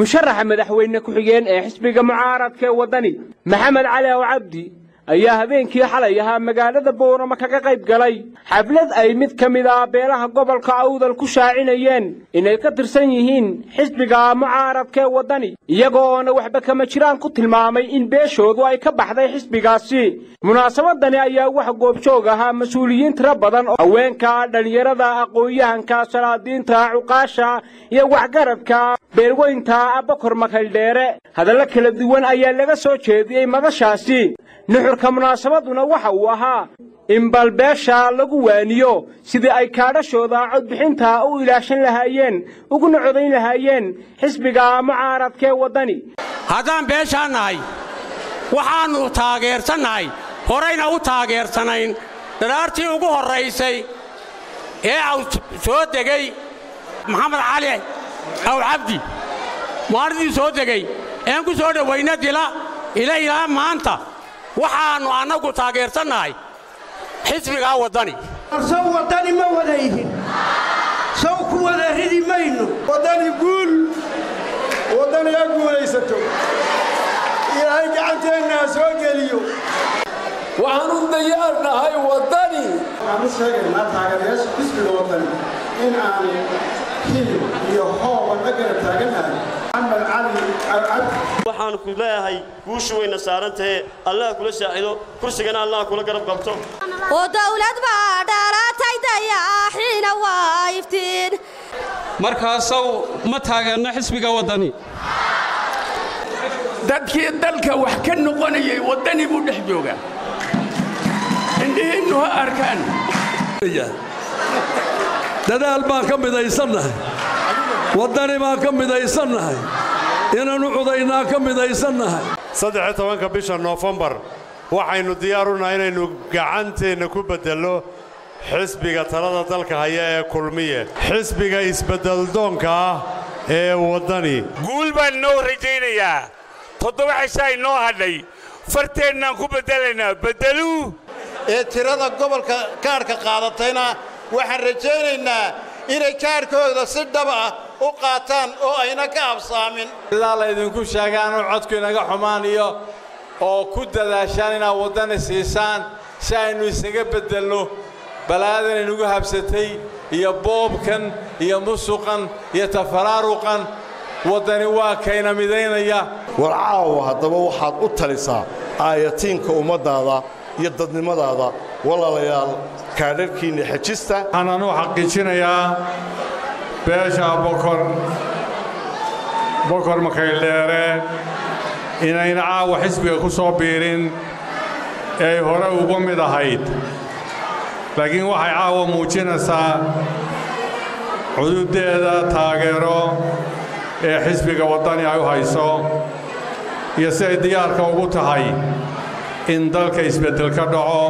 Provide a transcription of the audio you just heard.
musharaxa madaxweyne ku-xigeen ee xisbiga mucaaradka ee waddani maxamed cali aw cabdi ayaa habeenkii xalay ahaa magaalada boorama kaga qayb galay. Xaflad ay mid ka mid ah beelaha gobolka awdal ku shaacinayeen inay ka tirsan yihiin xisbiga mucaaradka ee waddani iyagoo oona waxba kama jiraan ku tilmaamay in beeshoodu ay ka baxday xisbigaasi. Munaasabadani ayaa wax goobjoog ahaa mas'uuliyiin tiro badan oo haweenka dhallinyarada aqoon-yahanka salaadiinta cuqaasha iyo waxgaradka beelweynta abakor makaydheere hadallo kala duwan ayaa laga soo jeediyey madashaasi nuxurka munaasabaduna waxa uu ahaa in balbeesha lagu waaniyo sidii ay kaadhashooda codbixinta u ilaashan lahaayeen uguna codayn lahaayeen xisbiga mucaaradka ee waddani. Haddaan beeshaa nahay waxaannu taageersannahay horayna u taageersanayn. Dharaartii ugu horraysay ee aw soo degay maxamed cali aw cabdi maalintii soo degay een ku soo dhowayna dila ila ilaa maanta waxaannu annagu taageersannahay xisbigaa waddani sow waddani ma wada ihin sow ku wada ridi mayno waddani guul waddani ha guulaysato ilaahay gacanteenna ha soo geliyo waxaan u dayaar nahay waddani waxaan u sheegaynaa taageerayaasha xisbiga waddani in aan iyo dhagana cali waxaan ku leeyahay guushu wayna saarantahe allah kula saacido kursigana allah kula garab qabto. Oo dawlad baa dhalatay dayaaxiina waa iftiin. Markaasow ma taageerno xisbiga waddani. Dadkii dalka wax ka noqonayay waddani buu dhex joogaa. Indhihiinnu ha arkaan dadaal baan ka midaysannahay. Waddani baan ka midaysannahay. Inaannu cudaynaa ka midaysannahay. Saddex tobanka bisha noofembar waxaynu diyaar u nahay inaynu gacanteenna ku beddello xisbiga talada dalka haya ee kulmiye. Xisbiga isbeddeldoonka ah ee waddani. Guul baan inoo rajaynayaa. Toddoba cishaa inoo hadhay. Farteennaan ku beddelaynaa. Beddeluu ee tirada gobolka kaadhka qaadatayna waxaan rajaynaynaa inay kaadhkooda si dhaba ah u qaataan oo ayna ka habsaamin sidaa laydinku sheegaanu codku inaga xumaan iyo oo ku dadaashaan inaad waddani siisaan si aynu isaga beddelno. Balaadan inugu habsatay iyo boobkan iyo musuqan iyo tafaraaruqan waddani waa kayna midaynaya. War caawa haddaba waxaad u talisaa aayatiinka ummaddaada iyo dadnimadaada walaalayaal kaadharhkiinna xejista waxaan anuu xaqiijinayaa beesha bokor bokor makaydheere inayna caawa xisbiga ku soo biirin ee ay hore uga mid ahayd. Laakiin waxay caawa muujinaysaa cududdeeda taageero ee xisbiga waddani ay u hayso iyo si ay diyaarka ugu tahay in dalka isbeddel ka dhaco